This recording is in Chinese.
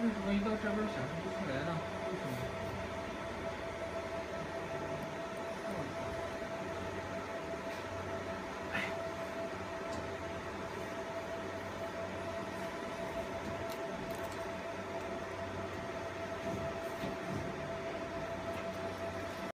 为什么一到这边显示不出来